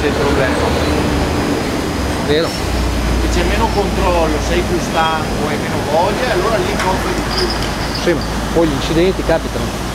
c'è il problema. Vero? Se c'è meno controllo, sei più stanco, hai meno voglia, allora lì compri di più. Sì, ma poi gli incidenti capitano.